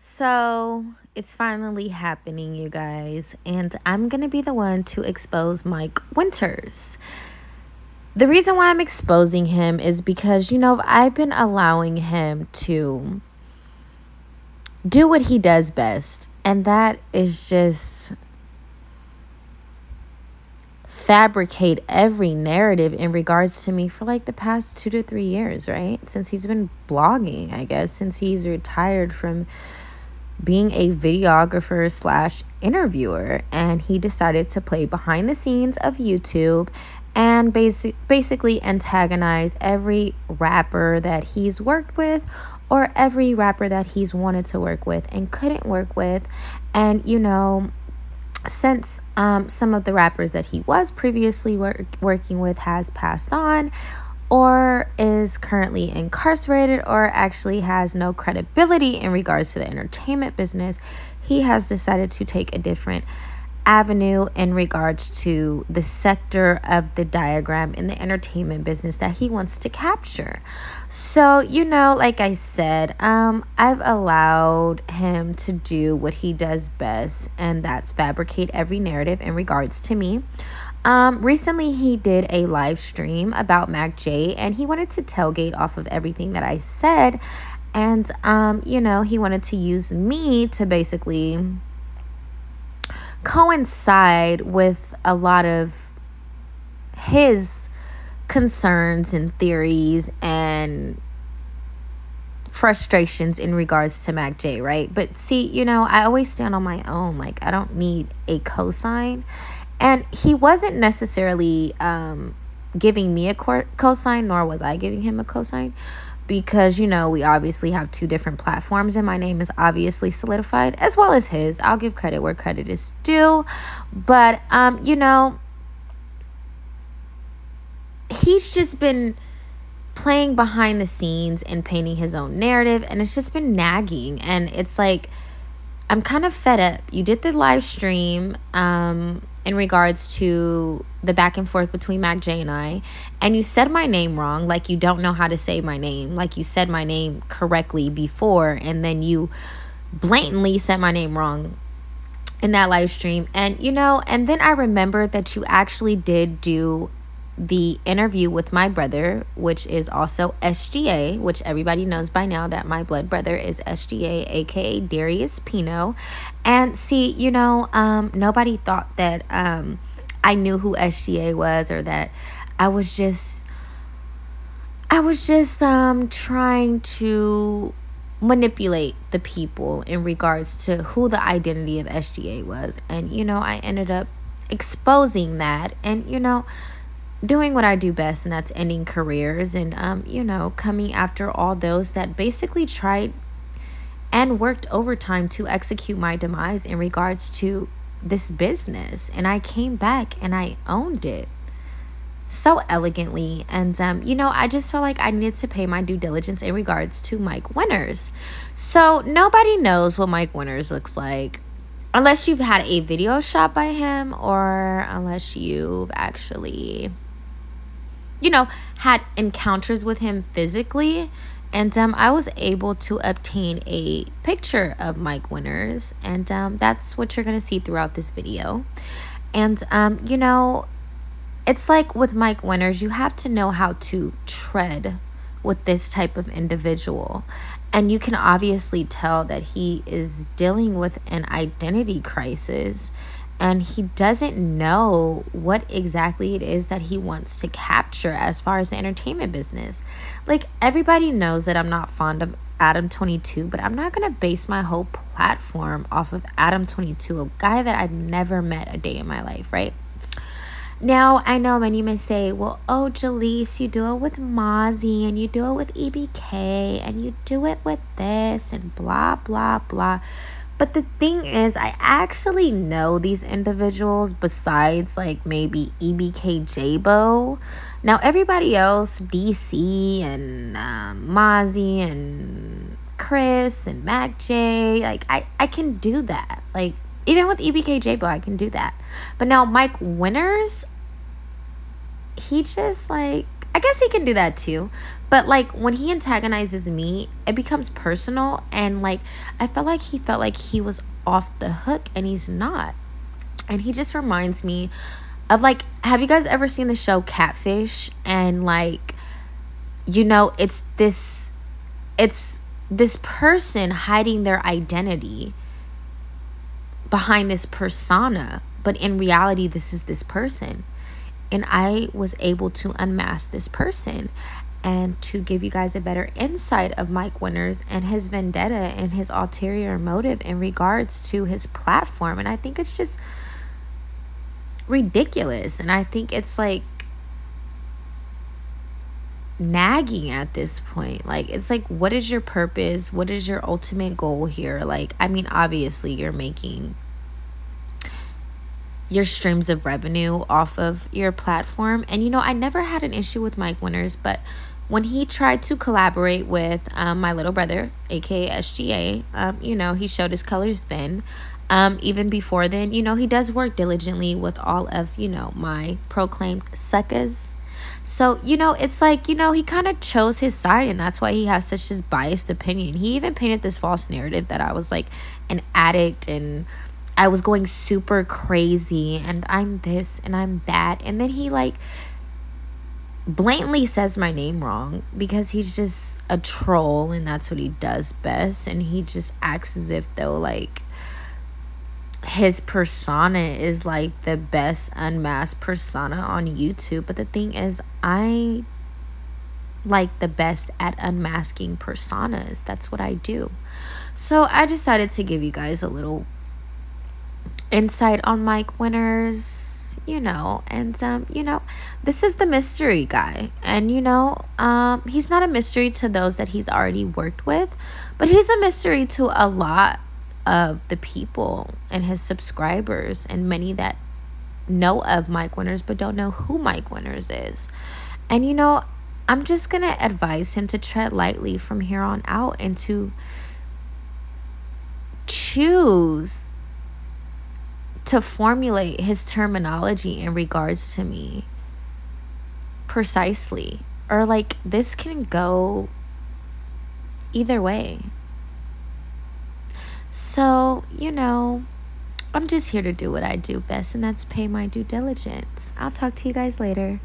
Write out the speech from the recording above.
So it's finally happening, you guys, and I'm gonna be the one to expose Mike Winters. The reason why I'm exposing him is because, you know, I've been allowing him to do what he does best, and that is just fabricate every narrative in regards to me for like the past two to three years, right? Since he's been blogging, I guess, since he's retired from being a videographer slash interviewer and he decided to play behind the scenes of youtube and basic, basically antagonize every rapper that he's worked with or every rapper that he's wanted to work with and couldn't work with. And you know since um, some of the rappers that he was previously work, working with has passed on or is currently incarcerated or actually has no credibility in regards to the entertainment business, he has decided to take a different avenue in regards to the sector of the diagram in the entertainment business that he wants to capture. So, you know, like I said, um, I've allowed him to do what he does best, and that's fabricate every narrative in regards to me. Um, recently, he did a live stream about Mac J, and he wanted to tailgate off of everything that I said. And, um, you know, he wanted to use me to basically coincide with a lot of his concerns and theories and frustrations in regards to Mac J, right? But see, you know, I always stand on my own. Like, I don't need a cosign. And he wasn't necessarily um, giving me a cosign, nor was I giving him a cosign because you know we obviously have two different platforms and my name is obviously solidified as well as his. I'll give credit where credit is due. But um you know he's just been playing behind the scenes and painting his own narrative and it's just been nagging. And it's like i'm kind of fed up. You did the live stream um in regards to the back and forth between Mac J and I, and you said my name wrong, like you don't know how to say my name, like you said my name correctly before, and then you blatantly said my name wrong in that live stream. And you know, and then I remembered that you actually did do the interview with my brother, which is also SGA, which everybody knows by now that my blood brother is SGA, aka Darius Pino. And see, you know, um, nobody thought that um, I knew who SGA was or that I was just I was just um trying to manipulate the people in regards to who the identity of SGA was. And you know, I ended up exposing that and you know, doing what I do best, and that's ending careers and, um, you know, coming after all those that basically tried and worked overtime to execute my demise in regards to this business. And I came back and I owned it so elegantly. And, um, you know, I just felt like I needed to pay my due diligence in regards to Mike Winters. So nobody knows what Mike Winters looks like unless you've had a video shot by him or unless you've actually you know, had encounters with him physically. And um, I was able to obtain a picture of Mike Winters. And um, that's what you're going to see throughout this video. And, um, you know, it's like with Mike Winters, you have to know how to tread with this type of individual. And you can obviously tell that he is dealing with an identity crisis and he doesn't know what exactly it is that he wants to capture as far as the entertainment business. Like everybody knows that I'm not fond of Adam 22, but I'm not going to base my whole platform off of Adam 22, a guy that I've never met a day in my life, right? Now, I know many may say, well, oh, Jaleec, you do it with Mozzy and you do it with EBK and you do it with this and blah, blah, blah. But the thing is, I actually know these individuals besides like maybe EBK Jabo. Now, everybody else, DC and um, Mozzy and Chris and Mac J, like I, I can do that. Like, even with EBK Jabo, I can do that. But now, Mike Winters, he just like I guess he can do that too. But like when he antagonizes me, it becomes personal and like I felt like he felt like he was off the hook and he's not. And he just reminds me of like have you guys ever seen the show Catfish and like you know, it's this it's this person hiding their identity behind this persona, but in reality this is this person and I was able to unmask this person and to give you guys a better insight of Mike Winters and his vendetta and his ulterior motive in regards to his platform. And I think it's just ridiculous. And I think it's like nagging at this point. Like, it's like, what is your purpose? What is your ultimate goal here? Like, I mean, obviously, you're making your streams of revenue off of your platform. And you know, I never had an issue with Mike Winters, but when he tried to collaborate with um, my little brother, aka SGA, um, you know, he showed his colors then. Um, even before then, you know, he does work diligently with all of, you know, my proclaimed suckers. So, you know, it's like, you know, he kind of chose his side and that's why he has such this biased opinion. He even painted this false narrative that I was like an addict and I was going super crazy and I'm this and I'm that. And then he like blatantly says my name wrong because he's just a troll and that's what he does best. And he just acts as if though like his persona is like the best unmasked persona on YouTube. But the thing is, I like the best at unmasking personas. That's what I do. So I decided to give you guys a little insight on Mike Winters, you know, and um, you know, this is the mystery guy, and you know, um, he's not a mystery to those that he's already worked with, but he's a mystery to a lot of the people and his subscribers and many that know of Mike Winters but don't know who Mike Winters is. And you know, I'm just going to advise him to tread lightly from here on out and to choose to formulate his terminology in regards to me precisely. Or like this can go either way. So, you know, I'm just here to do what I do best, and that's pay my due diligence. I'll talk to you guys later.